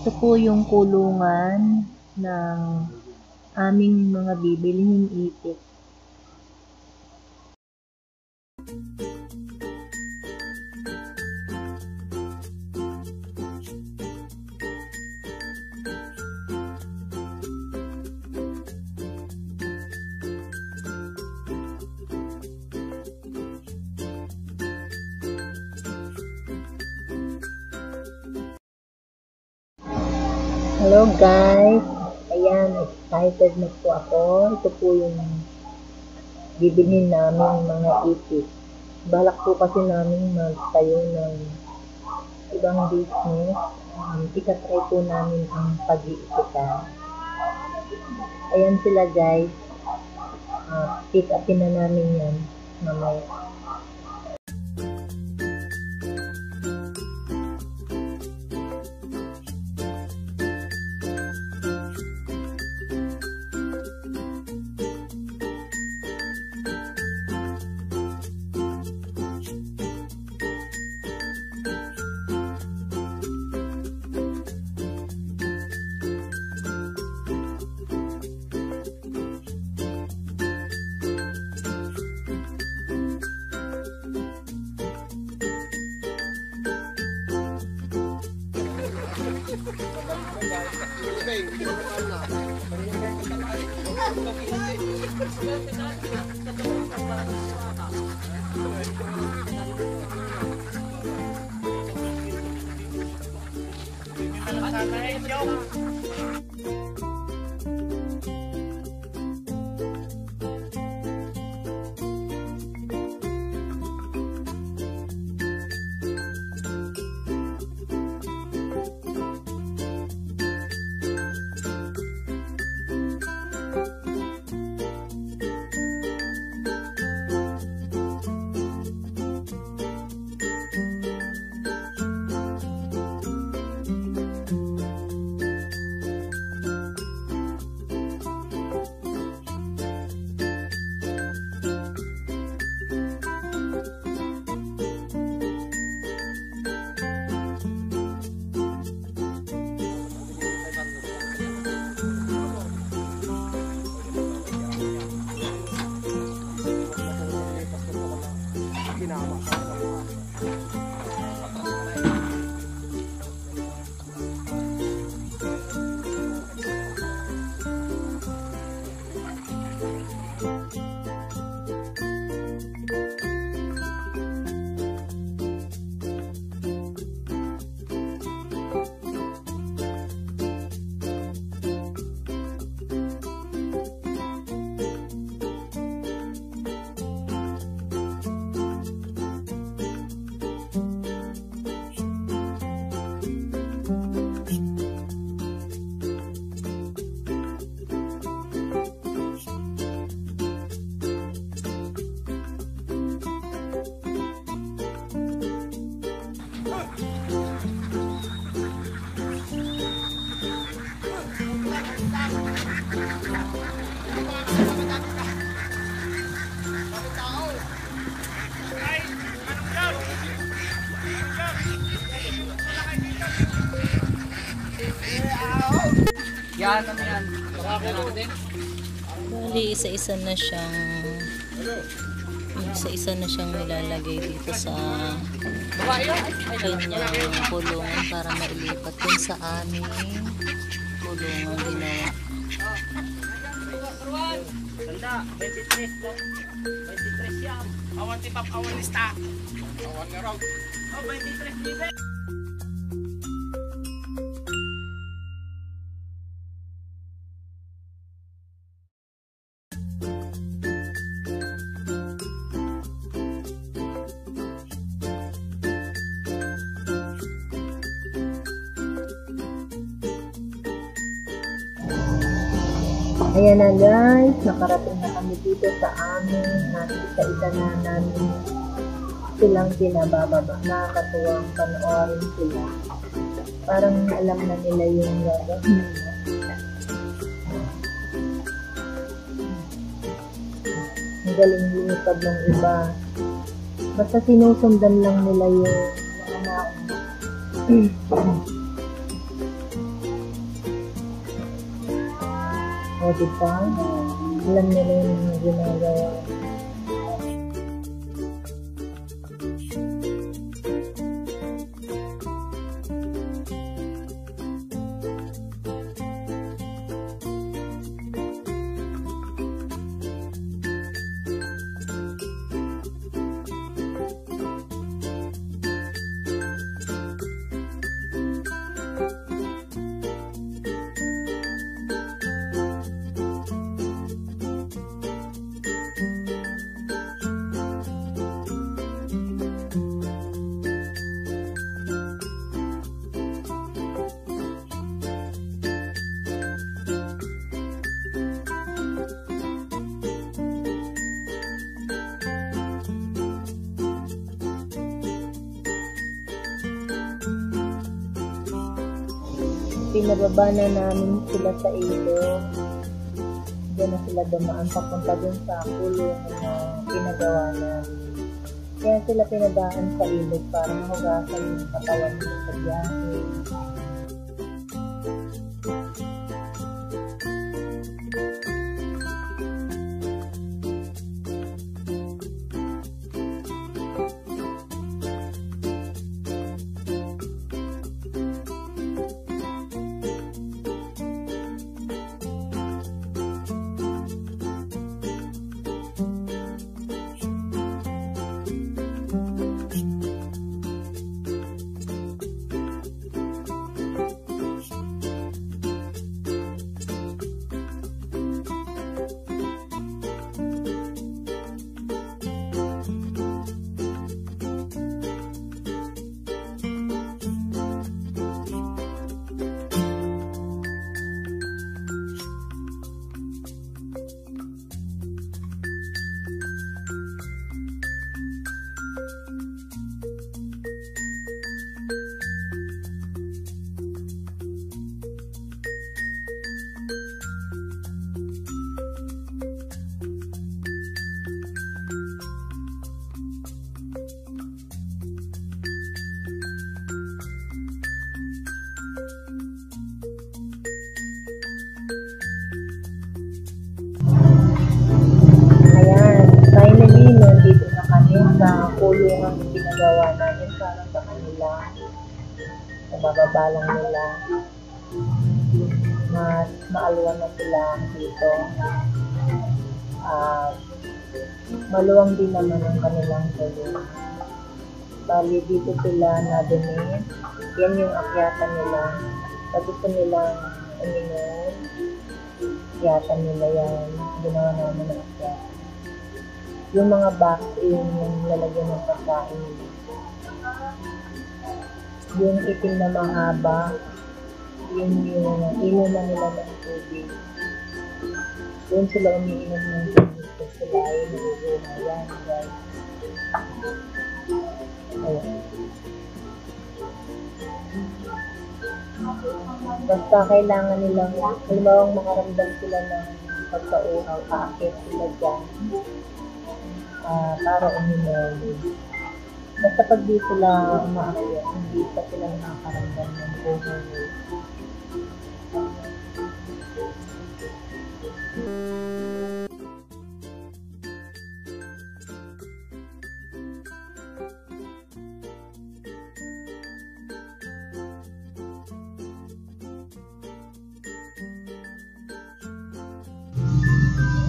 Ito po yung kulungan ng aming mga bibilhin itik. Hello guys! Ayan, excited na po ako. Ito po yung bibilhin namin mga itik. Balak po kasi namin magtayo ng ibang business. Um, ikatry po namin ang pag-iikitan. Ayan sila guys. Uh, pick upin na namin yan mamaya. Yan, ano yan? Ano din? Bali, isa-isa na siyang isa-isa na siyang nilalagay dito sa kanyang kulungan para mailipat dun sa aming kulungan ginawa. Tanda, 23 po. 23 yan. Awan ti pap, awan lista. Awan nga raw. Oh, 23 libre. Ayan na guys, nakarating na kami dito sa amin at isa-isa na namin silang pinabababa. Nakakatuwang panoorin sila. Parang alam na nila yung gagawin nila. Ang galing lumipad ng iba. Basta sinusundan lang nila yung mga nauna. O, diba? Alam nila yung mga ginagawa. Pinababa na namin sila sa ilog. Diyan na sila dumaan papunta dun sa kulungan na pinagawa namin. Kaya sila pinadaan sa ilog para mahugasan yung katawan nila sa biyahe. Nabababa lang nila. Mas maalwan na sila dito. At maluwang din naman ang kanilang kulungan. Bali, dito sila na-donate. Yan yung akyatan nila. Pag gusto nilang uminom, akyatan nila yan. Ginawa namin ng akyatan yung mga box yung, lalagyan ng pagkain. Yung itim na mahaba, yun yung inuman nila ng tubig. Doon sila umiinom ng tubig kasi sila ay naguguha. Yan, guys. Ayan. Basta kailangan nilang, halimbawa makaramdam sila ng pagkauhaw, aakit sila dyan ah, para uminom. Basta pag di sila umaakyat, hindi pa sila nakakaramdam ng overload.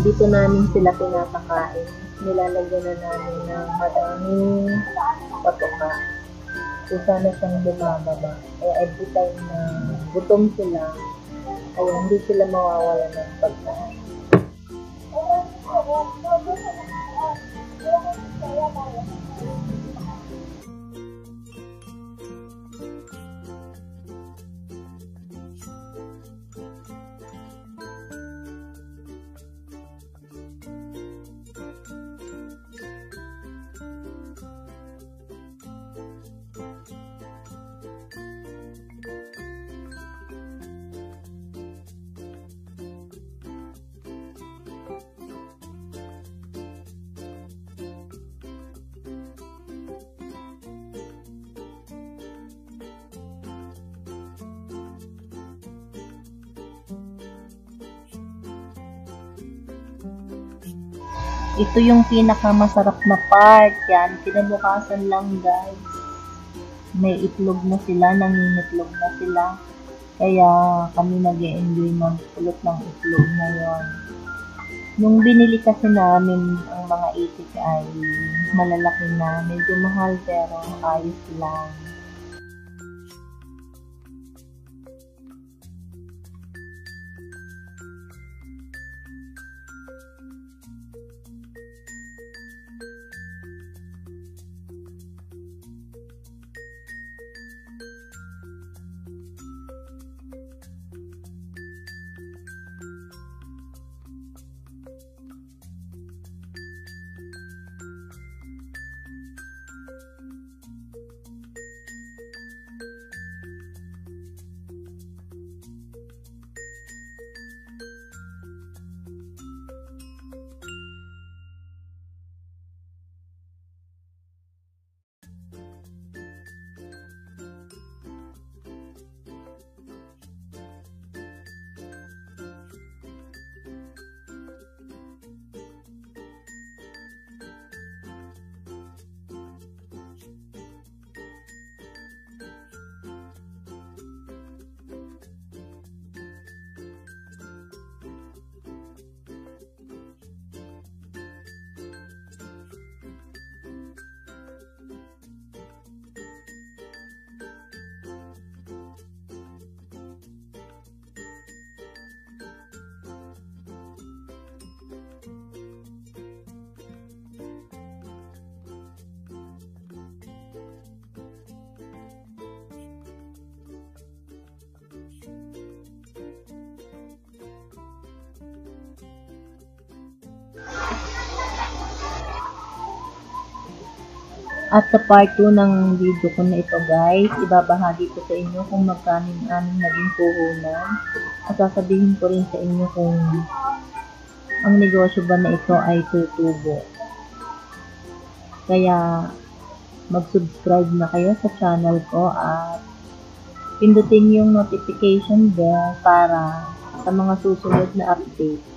Dito namin sila pinapakain nilalagyan na namin ng madaming patoka. So, sana siyang bumababa. Eh, every time na gutom sila, ay hindi sila mawawala ng pagkain. Thank you. Ito yung pinakamasarap na part. Yan, kinabukasan lang guys. May itlog na sila, nangingitlog na sila. Kaya kami nag enjoy magpulot ng itlog ngayon. Nung binili kasi namin ang mga itik ay malalaki na, medyo mahal pero ayos lang. At sa part 2 ng video ko na ito guys, ibabahagi ko sa inyo kung magkano yung naging puhunan. At sasabihin ko rin sa inyo kung ang negosyo ba na ito ay tutubo. Kaya mag-subscribe na kayo sa channel ko at pindutin yung notification bell para sa mga susunod na update.